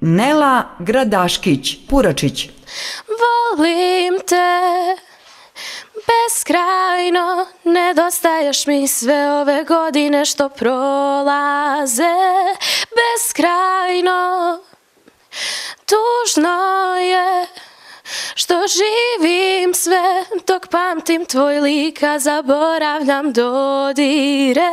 Nela Gradaškić Puračić. Volim te Beskrajno nedostaješ mi sve ove godine što prolaze. Beskrajno Tužno je što živim sve dok pamtim tvoj lika zaboravljam dodire